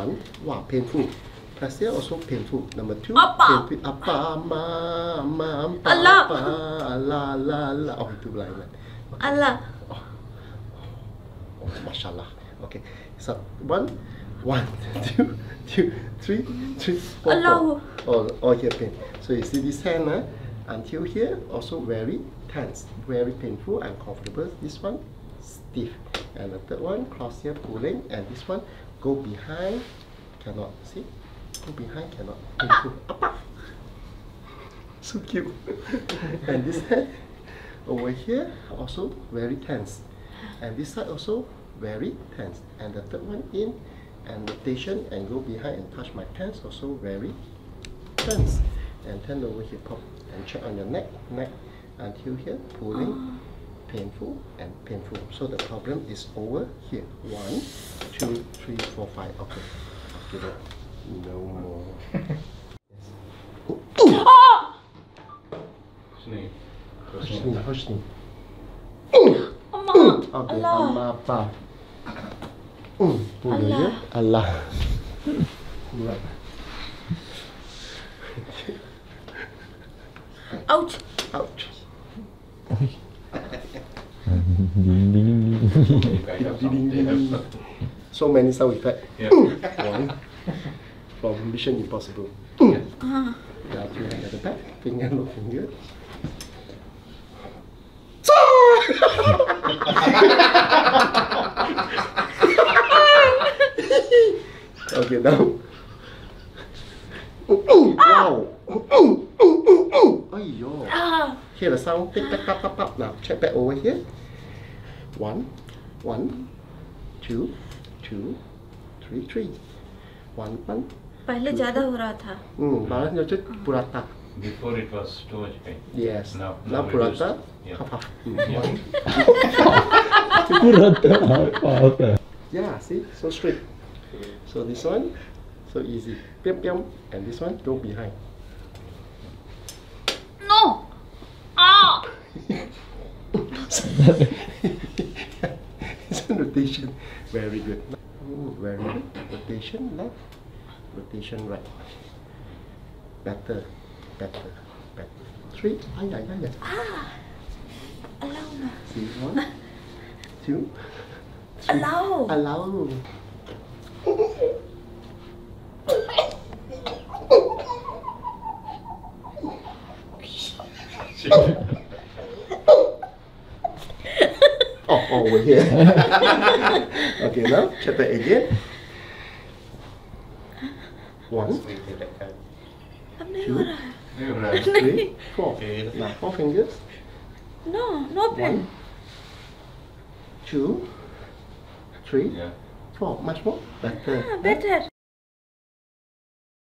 one, wow, painful. Here also painful. Number two, Appa. painful. Appa, ma, ma, pa, Allah. pa, la, la, la. Oh, itu lain kan. Allah. Oh, mashallah. Okay, so one, one, two, two, three, three, four, Allah. four. Oh, oh, here pain. So you see this hand, uh, until here, also very tense, very painful, and uncomfortable. This one, stiff. And the third one, cross here, pulling. And this one, go behind, cannot. See? Go behind, cannot. Apa. So cute. and this hand, over here, also very tense. And this side also very tense. And the third one in and rotation and go behind and touch my pants also very tense. And turn over here, pop and check on your neck, neck until here, pulling, oh. Painful and painful. So the problem is over here. One, two, three, four, five. Okay. Give it. No more. Sini. Terus Push ni. ni, push ni. Amma. Okay, Allah. amma apa? Boleh ya? Allah. Buat. Ouch. Ouch. So many sound effect. Yeah. Mm. One. From Mission Impossible. Ah. Yeah, finger at the back. Finger, no finger. okay, now. Mm, ah. wow. Aiyo. Ah. Hear the sound, tick tack tap tap tap. Now check back over here. One, one, two, two, three, three. One, one. पहले ज़्यादा हो रहा था Hmm, balas nyo check purata. Before it was too much pain. Yes. Now- now now reduced. Yeah. Half half. Hmm, Yeah. one. Purata. Yeah, see, so straight. So this one, so easy. Piam piam, and this one go behind. No. Ah. Rotation. Very good. Ooh, very good. Rotation left, rotation right. Better, better, better. Three. Ay, ay, ay, ay. Allow na. See, one, two, three. Allow. Allow. Oh, oh, we're here. okay, now chapter again. One, two, three, four. Now four fingers. No, no pen. One, two, three, four. Much more. Better. Ah, better.